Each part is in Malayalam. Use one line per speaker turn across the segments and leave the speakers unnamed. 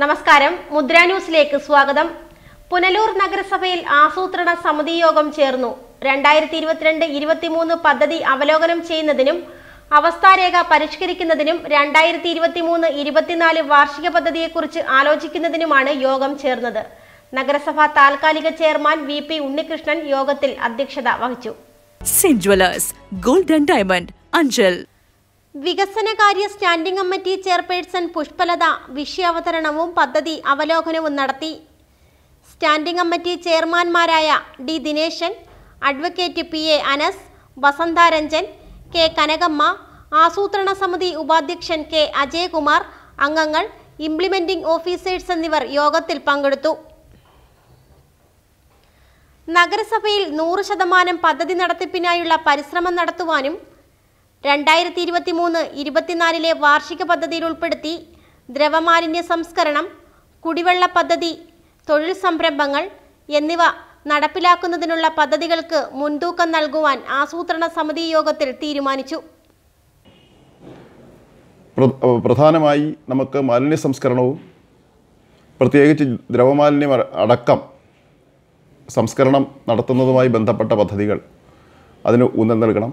നമസ്കാരം. മുദ്ര ന്യൂസിലേക്ക് സ്വാഗതം. പുനലൂർ നഗരസഭയിൽ ആസൂത്രണ സമിതി യോഗം ചേർന്നു. രണ്ടായിരത്തി ഇരുപത്തിരണ്ട് ഇരുപത്തിമൂന്ന് പദ്ധതി അവലോകനം ചെയ്യുന്നതിനും അവസ്ഥാരേഖ പരിഷ്കരിക്കുന്നതിനും രണ്ടായിരത്തി ഇരുപത്തിമൂന്ന് ഇരുപത്തിനാല് വാർഷിക പദ്ധതിയെക്കുറിച്ച് ആലോചിക്കുന്നതിനുമാണ് യോഗം ചേർന്നത്. നഗരസഭ താൽക്കാലിക ചെയർമാൻ വി പി ഉണ്ണികൃഷ്ണൻ യോഗത്തിൽ അധ്യക്ഷത വഹിച്ചു.
Saint jewellers gold and diamond Anchal
വികസനകാര്യ സ്റ്റാൻഡിംഗ് കമ്മിറ്റി ചെയർപേഴ്സൺ പുഷ്പലത വിഷയാവതരണവും പദ്ധതി അവലോകനവും നടത്തി. Standing committee ചെയർമാൻമാരായ D Dineshan advocate P A Anas Vasantharanjan K Kanakamma ആസൂത്രണ സമിതി ഉപാധ്യക്ഷൻ കെ അജയകുമാർ അംഗങ്ങൾ ഇംപ്ലിമെന്റിംഗ് ഓഫീസേഴ്സ് എന്നിവർ യോഗത്തിൽ പങ്കെടുത്തു. നഗരസഭയിൽ നൂറ് ശതമാനം പദ്ധതി നടത്തിപ്പിനായുള്ള പരിശ്രമം നടത്തുവാനും രണ്ടായിരത്തി ഇരുപത്തി മൂന്ന് ഇരുപത്തിനാലിലെ വാർഷിക പദ്ധതിയിൽ ഉൾപ്പെടുത്തി ദ്രവമാലിന്യ സംസ്കരണം കുടിവെള്ള പദ്ധതി തൊഴിൽ സംരംഭങ്ങൾ എന്നിവ നടപ്പിലാക്കുന്നതിനുള്ള പദ്ധതികൾക്ക് മുൻതൂക്കം നൽകുവാൻ ആസൂത്രണ സമിതി യോഗത്തിൽ തീരുമാനിച്ചു.
പ്രധാനമായി നമുക്ക് മാലിന്യ സംസ്കരണവും പ്രത്യേകിച്ച് ദ്രവമാലിന്യം അടക്കം സംസ്കരണം നടത്തുന്നതുമായി ബന്ധപ്പെട്ട പദ്ധതികൾ അതിന് ഊന്നൽ നൽകണം.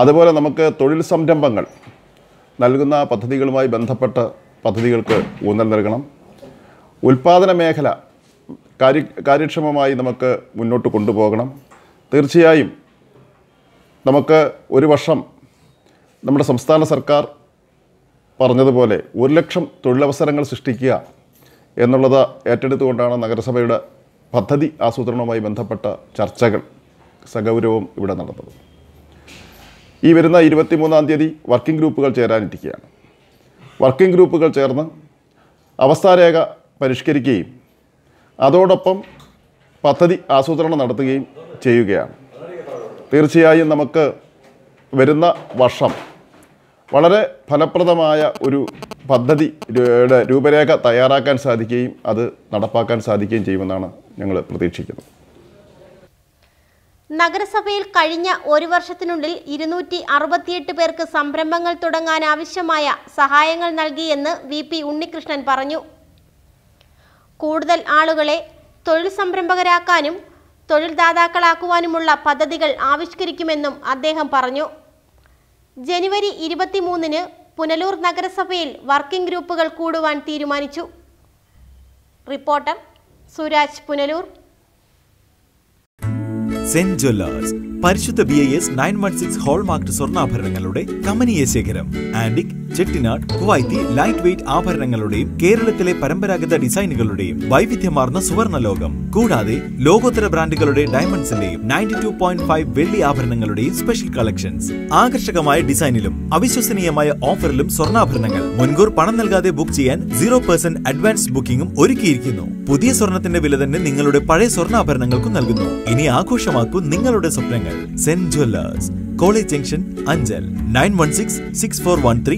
അതുപോലെ നമുക്ക് തൊഴിൽ സംരംഭങ്ങൾ നൽകുന്ന പദ്ധതികളുമായി ബന്ധപ്പെട്ട പദ്ധതികൾക്ക് ഊന്നൽ നൽകണം. ഉൽപ്പാദന മേഖല കാര്യ കാര്യക്ഷമമായി നമുക്ക് മുന്നോട്ട് കൊണ്ടുപോകണം. തീർച്ചയായും നമുക്ക് ഒരു വർഷം നമ്മുടെ സംസ്ഥാന സർക്കാർ പറഞ്ഞതുപോലെ ഒരു ലക്ഷം തൊഴിലവസരങ്ങൾ സൃഷ്ടിക്കുക എന്നുള്ളത് ഏറ്റെടുത്തുകൊണ്ടാണ് നഗരസഭയുടെ പദ്ധതി ആസൂത്രണവുമായി ബന്ധപ്പെട്ട ചർച്ചകൾ. സഗൗരവും ഇവിടെ നടന്നത്. ഈ വരുന്ന ഇരുപത്തിമൂന്നാം തീയതി വർക്കിംഗ് ഗ്രൂപ്പുകൾ ചേരാനിരിക്കുകയാണ്. വർക്കിംഗ് ഗ്രൂപ്പുകൾ ചേർന്ന് അവസ്ഥാരേഖ പരിഷ്കരിക്കുകയും അതോടൊപ്പം പദ്ധതി ആസൂത്രണം നടത്തുകയും ചെയ്യുകയാണ്. തീർച്ചയായും നമുക്ക് വരുന്ന വർഷം വളരെ ഫലപ്രദമായ ഒരു പദ്ധതി രൂപരേഖ തയ്യാറാക്കാൻ സാധിക്കുകയും അത് നടപ്പാക്കാൻ സാധിക്കുകയും ചെയ്യുമെന്നാണ് ഞങ്ങൾ പ്രതീക്ഷിക്കുന്നത്.
നഗരസഭയിൽ കഴിഞ്ഞ ഒരു വർഷത്തിനുള്ളിൽ ഇരുന്നൂറ്റി അറുപത്തിയെട്ട് പേർക്ക് സംരംഭങ്ങൾ തുടങ്ങാൻ ആവശ്യമായ സഹായങ്ങൾ നൽകിയെന്ന് വി പി ഉണ്ണികൃഷ്ണൻ പറഞ്ഞു. കൂടുതൽ ആളുകളെ തൊഴിൽ സംരംഭകരാക്കാനും തൊഴിൽദാതാക്കളാക്കുവാനുമുള്ള പദ്ധതികൾ ആവിഷ്കരിക്കുമെന്നും അദ്ദേഹം പറഞ്ഞു. ജനുവരി ഇരുപത്തിമൂന്നിന് പുനലൂർ നഗരസഭയിൽ വർക്കിംഗ് ഗ്രൂപ്പുകൾ കൂടുവാൻ തീരുമാനിച്ചു. Reporter Suraj Punalur.
Saint jewellers പരിശുദ്ധ B I S nine one six hallmark സ്വർണാഭരണങ്ങളുടെ കമനീയ ശേഖരം. Antique Chettinad Kuwaiti light weight ആഭരണങ്ങളുടെയും കേരളത്തിലെ പരമ്പരാഗത ഡിസൈനുകളുടെയും വൈവിധ്യമാർന്ന സുവർണ ലോകം കൂടാതെ ലോകോത്തര ബ്രാൻഡുകളുടെ ഡയമണ്ട്സിന്റെയും നയന്റി ടു പോയിന്റ് ഫൈവ് വെള്ളി ആഭരണങ്ങളുടെയും സ്പെഷ്യൽ കളക്ഷൻസ് ആകർഷകമായ ഡിസൈനിലും അവിശ്വസനീയമായ ഓഫറിലും സ്വർണാഭരണങ്ങൾ. മുൻകൂർ പണം നൽകാതെ ബുക്ക് ചെയ്യാൻ സീറോ പെർസെന്റ് അഡ്വാൻസ് ബുക്കിംഗും ഒരുക്കിയിരിക്കുന്നു. പുതിയ സ്വർണത്തിന്റെ വില തന്നെ നിങ്ങളുടെ പഴയ സ്വർണാഭരണങ്ങൾക്കും നൽകുന്നു. ഇനി ആഘോഷമാക്കൂ നിങ്ങളുടെ സ്വപ്നങ്ങൾ. Saint jewellers college junction Anchal nine one six six four one three